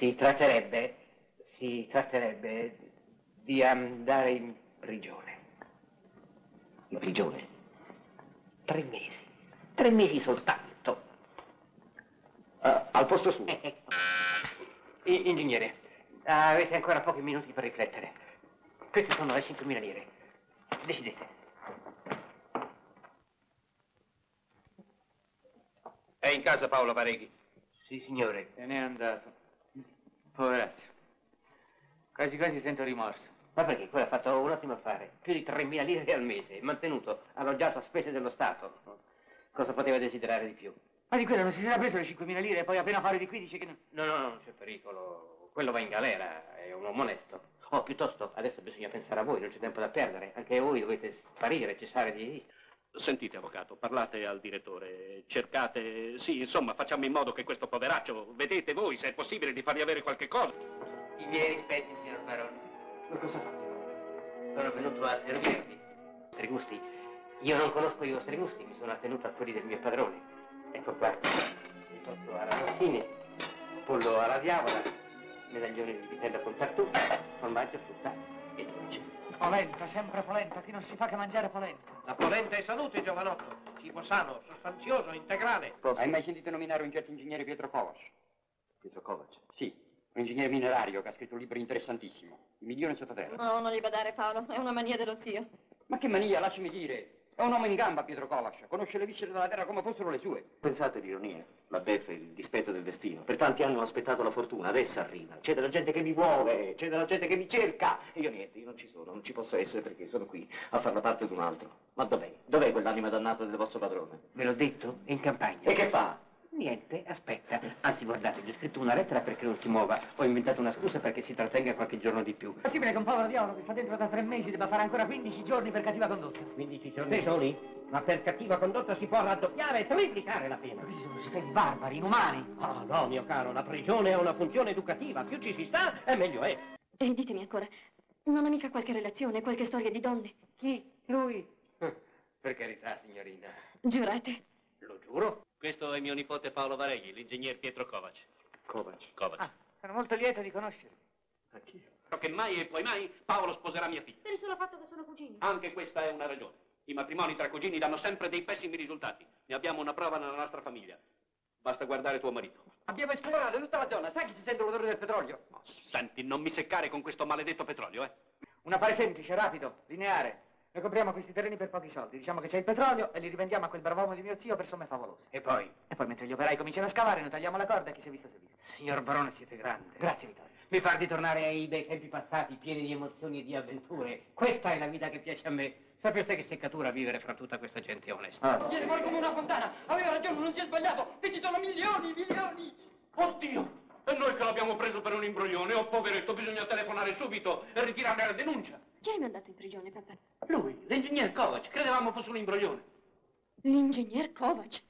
Si tratterebbe, si tratterebbe di andare in prigione. In prigione? Tre mesi. Tre mesi soltanto. Ah, al posto suo. I- Ingegnere, avete ancora pochi minuti per riflettere. Queste sono le 5.000 lire. Decidete. È in casa Paolo Vareghi. Sì, signore. Se n'è andato. Poveraccio. Quasi quasi sento rimorso. Ma perché? Quello ha fatto un ottimo affare. Più di 3.000 lire al mese, mantenuto, alloggiato a spese dello Stato. Cosa poteva desiderare di più? Ma di quello non si sarà preso le 5.000 lire e poi appena fuori di qui dice che. No, no, no, non c'è pericolo. Quello va in galera, è un uomo onesto. Oh, piuttosto, adesso bisogna pensare a voi, non c'è tempo da perdere. Anche voi dovete sparire, cessare di esistere. Sentite, avvocato, parlate al direttore, cercate... Sì, insomma, facciamo in modo che questo poveraccio, vedete voi se è possibile di fargli avere qualche cosa. I miei rispetti, signor Barone. Ma cosa fa? Sono venuto a servirvi. Vostri gusti. Io non conosco i vostri gusti, mi sono attenuto a quelli del mio padrone. Ecco qua. Risotto alla rossini, pollo alla diavola, medaglioni di vitello con tartufo, formaggio, frutta e. Polenta, sempre polenta, qui non si fa che mangiare polenta. La polenta è salute, giovanotto. Cibo sano, sostanzioso, integrale. Hai mai sentito nominare un certo ingegnere Pietro Kovac? Pietro Kovac. Sì, un ingegnere minerario che ha scritto un libro interessantissimo, Il milione sottoterra. No, non gli badare Paolo, è una mania dello zio. Ma che mania, lasciami dire. È un uomo in gamba Pietro Kovac, conosce le viscere della terra come fossero le sue. Pensate l'ironia, la beffa, il dispetto del destino. Per tanti anni ho aspettato la fortuna, adesso arriva. C'è della gente che mi vuole, c'è della gente che mi cerca. E io niente, io non ci sono, non ci posso essere perché sono qui a far la parte di un altro. Ma dov'è? Dov'è quell'anima dannata del vostro padrone? Ve l'ho detto? È in campagna. E che fa? Niente, aspetta. Anzi, guardate, gli ho scritto una lettera perché non si muova. Ho inventato una scusa perché si trattenga qualche giorno di più. È possibile che un povero diavolo che sta dentro da tre mesi debba fare ancora 15 giorni per cattiva condotta? 15 giorni soli? Ma per cattiva condotta si può raddoppiare e triplicare la pena. Questi sono stati barbari, inumani. Ah, no, mio caro, la prigione ha una funzione educativa. Più ci si sta, e meglio è. E ditemi ancora, non ha mica qualche relazione, qualche storia di donne? Chi? Lui? Per carità, signorina. Giurate? Lo giuro. Questo è mio nipote Paolo Vareghi, l'ingegner Pietro Kovac. Kovac. Kovac. Ah, sono molto lieto di conoscerlo. Anch'io. Però che mai e poi mai Paolo sposerà mia figlia. Per il solo fatto che sono cugini. Anche questa è una ragione. I matrimoni tra cugini danno sempre dei pessimi risultati. Ne abbiamo una prova nella nostra famiglia. Basta guardare tuo marito. Abbiamo esplorato tutta la zona, sai che si sente l'odore del petrolio? Senti, non mi seccare con questo maledetto petrolio, eh? Un affare semplice, rapido, lineare. Noi compriamo questi terreni per pochi soldi. Diciamo che c'è il petrolio e li rivendiamo a quel brav'uomo di mio zio per somme favolose. E poi? E poi mentre gli operai cominciano a scavare, noi tagliamo la corda e chi si è visto si è visto. Signor Barone, siete grande. Grazie, Vittorio. Mi fa ritornare ai bei tempi passati, pieni di emozioni e di avventure. Questa è la vita che piace a me. Sapete che seccatura vivere fra tutta questa gente onesta. Viene fuori come una fontana. Aveva ragione, non si è sbagliato. E ci sono milioni, milioni. Oddio! E noi che l'abbiamo preso per un imbroglione, oh poveretto, bisogna telefonare subito e ritirarne la denuncia. Chi hai mandato in prigione, papà? Lui, l'ingegner Kovac, credevamo fosse un imbroglione. L'ingegner Kovac.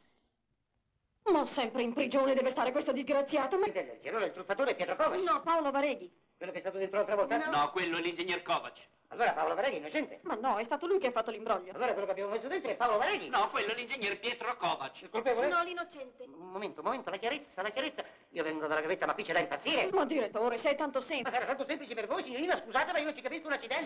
Ma sempre in prigione deve stare questo disgraziato, ma... Allora il truffatore è Pietro Kovac, No, Paolo Vareghi. quello che è stato dentro l'altra volta? No, quello è l'ingegner Kovac. Allora Paolo Vareghi è innocente. Ma no, è stato lui che ha fatto l'imbroglio. Allora quello che abbiamo messo dentro è Paolo Vareghi. No, quello è l'ingegner Pietro Kovac. Il colpevole? No, l'innocente. Un momento, un momento, la chiarezza, la chiarezza. Io vengo dalla gavetta, ma qui c'è da impazzire. Ma direttore, sei tanto Ma semplice. sarà tanto semplice per voi, signorina, scusate, ma io non ci capisco un accidente.